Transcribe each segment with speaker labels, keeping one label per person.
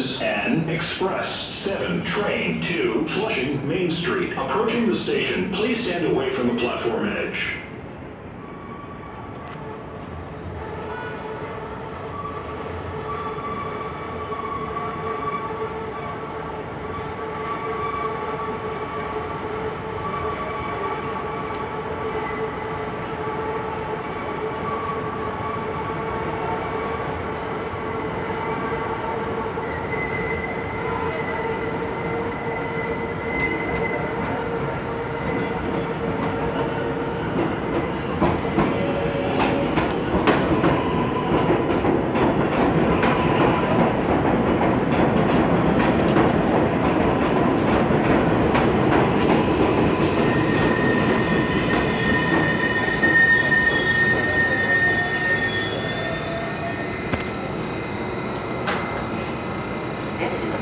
Speaker 1: is
Speaker 2: an Express 7 train to Flushing Main Street. Approaching the station, please stand away from the platform edge.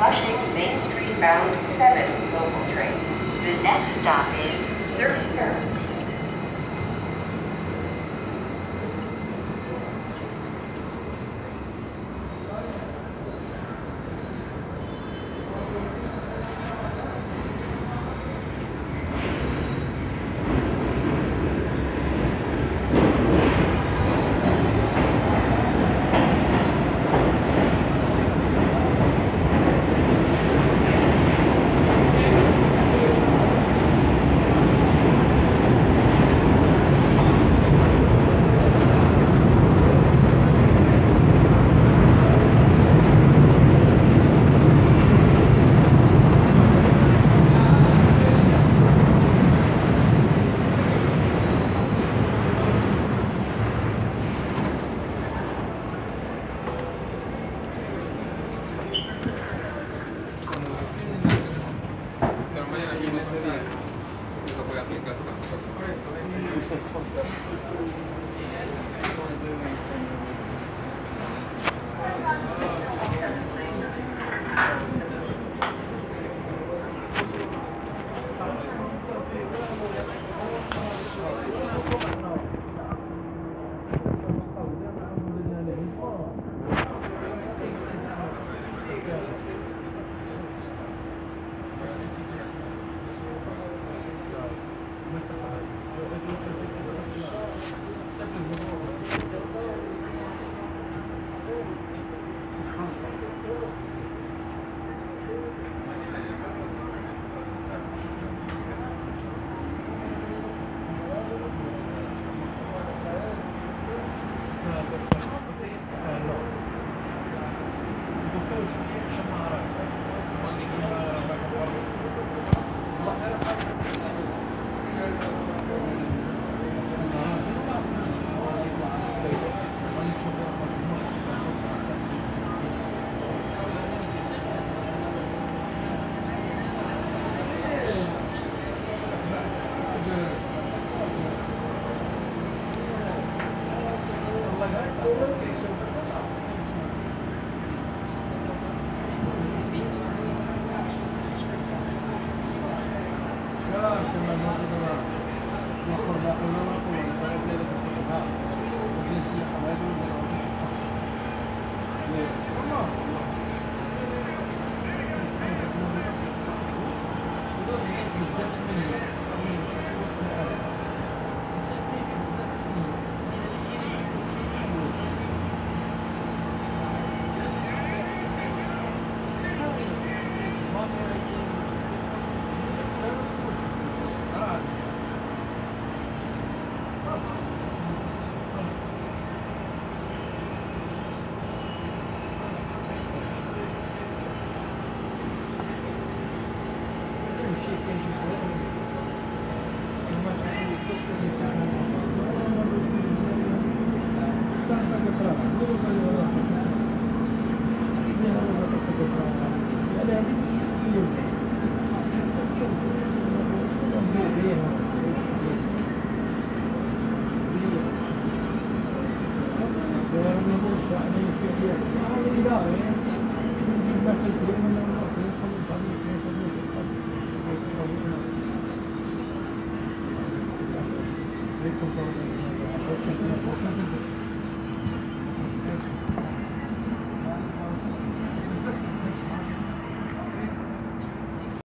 Speaker 1: Flushing Main Street bound 7 local train. The next stop is लगा
Speaker 3: है 不方便